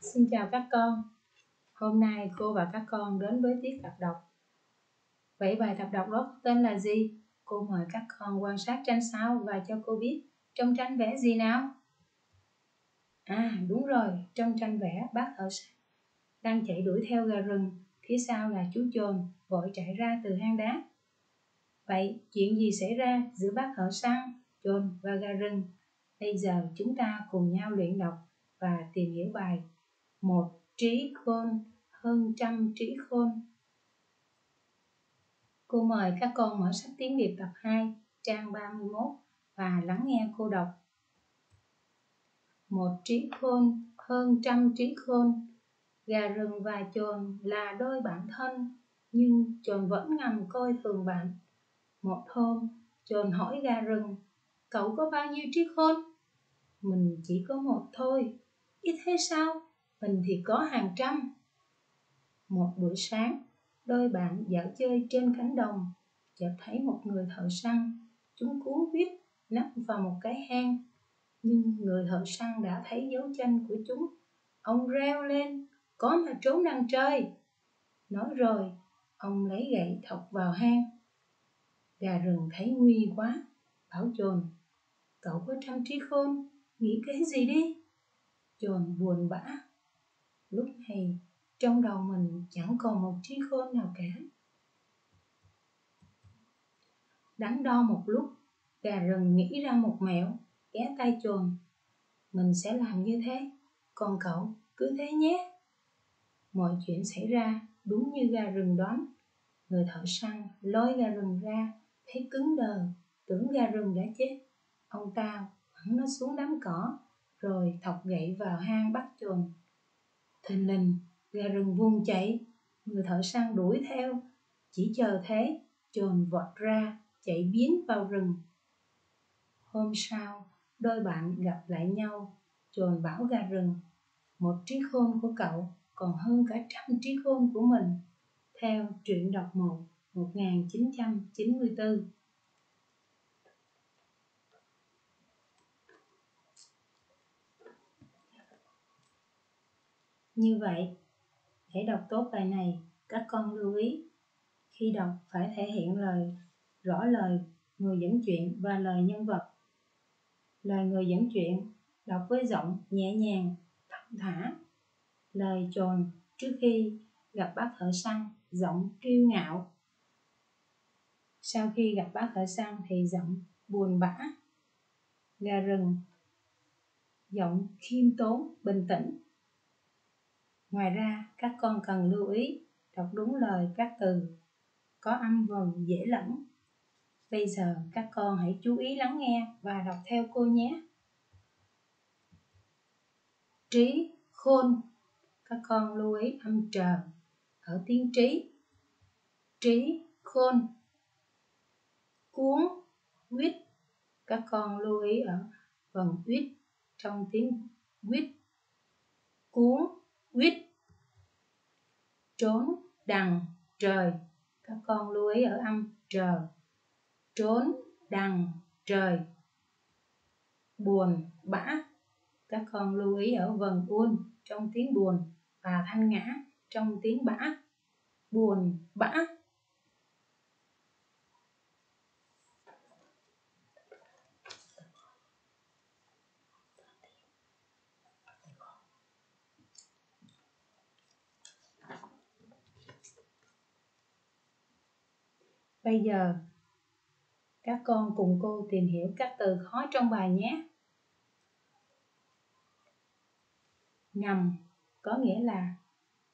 Xin chào các con. Hôm nay cô và các con đến với tiết tập đọc. Vậy bài tập đọc đó tên là gì? Cô mời các con quan sát tranh sau và cho cô biết trong tranh vẽ gì nào? À đúng rồi, trong tranh vẽ bác ở đang chạy đuổi theo gà rừng, phía sau là chú chồn vội chạy ra từ hang đá. Vậy chuyện gì xảy ra giữa bác thợ săn, chồn và gà rừng? Bây giờ chúng ta cùng nhau luyện đọc và tìm hiểu bài một trí khôn hơn trăm trí khôn Cô mời các con mở sách tiếng Việt tập 2, trang 31 và lắng nghe cô đọc. Một trí khôn hơn trăm trí khôn, gà rừng và chồn là đôi bạn thân, nhưng chồn vẫn ngầm coi thường bạn. Một hôm, chồn hỏi gà rừng, cậu có bao nhiêu trí khôn? Mình chỉ có một thôi. Ít thế sao? Mình thì có hàng trăm. Một buổi sáng, đôi bạn dạo chơi trên cánh đồng, chợt thấy một người thợ săn. Chúng cuốn quýt nấp vào một cái hang. Nhưng người thợ săn đã thấy dấu chân của chúng. Ông reo lên, có mà trốn đang chơi Nói rồi, ông lấy gậy thọc vào hang. Gà rừng thấy nguy quá, bảo chồn, cậu có trăm trí khôn, nghĩ cái gì đi. Chồn buồn bã. Lúc này, trong đầu mình chẳng còn một trí khôn nào cả. Đắn đo một lúc, gà rừng nghĩ ra một mẹo, ghé tay chồn. Mình sẽ làm như thế, còn cậu cứ thế nhé. Mọi chuyện xảy ra đúng như gà rừng đoán. Người thợ săn lôi gà rừng ra, thấy cứng đờ, tưởng gà rừng đã chết. Ông ta quẳng nó xuống đám cỏ, rồi thọc gậy vào hang bắt chồn. Thình lình, gà rừng vuông chạy, người thợ săn đuổi theo, chỉ chờ thế, chồn vọt ra, chạy biến vào rừng. Hôm sau, đôi bạn gặp lại nhau, chồn bảo gà rừng, một trí khôn của cậu còn hơn cả trăm trí khôn của mình. Theo truyện đọc 1 1994 Như vậy, để đọc tốt bài này, các con lưu ý khi đọc phải thể hiện lời rõ lời người dẫn chuyện và lời nhân vật. Lời người dẫn chuyện đọc với giọng nhẹ nhàng, thong thả. Lời chồn trước khi gặp bác thợ săn giọng kiêu ngạo. Sau khi gặp bác thợ săn thì giọng buồn bã. Gà rừng giọng khiêm tốn, bình tĩnh. Ngoài ra, các con cần lưu ý đọc đúng lời các từ có âm vần dễ lẫn. Bây giờ các con hãy chú ý lắng nghe và đọc theo cô nhé. Trí, khôn. Các con lưu ý âm trờ ở tiếng trí. Trí, khôn. Cuốn, quýt. Các con lưu ý ở vần quýt trong tiếng quýt. Cuốn, quýt trốn đằng trời. Các con lưu ý ở âm trờ trốn đằng trời. Buồn, bã. Các con lưu ý ở vần uôn, trong tiếng buồn, và thanh ngã, trong tiếng bã. Buồn, bã. Bây giờ, các con cùng cô tìm hiểu các từ khó trong bài nhé. Ngầm có nghĩa là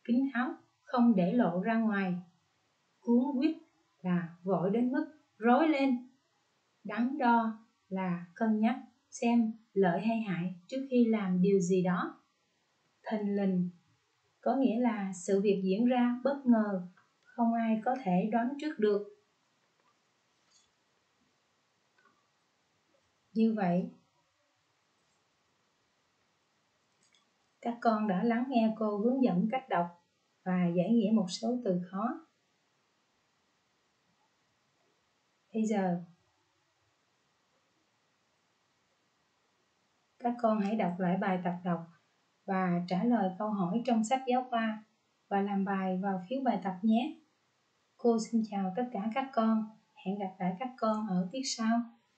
kín áo, không để lộ ra ngoài. Cuốn quýt là vội đến mức rối lên. Đắn đo là cân nhắc xem lợi hay hại trước khi làm điều gì đó. Thình lình có nghĩa là sự việc diễn ra bất ngờ, không ai có thể đoán trước được Như vậy, các con đã lắng nghe cô hướng dẫn cách đọc và giải nghĩa một số từ khó. Bây giờ, các con hãy đọc lại bài tập đọc và trả lời câu hỏi trong sách giáo khoa và làm bài vào phiếu bài tập nhé. Cô xin chào tất cả các con. Hẹn gặp lại các con ở tiết sau.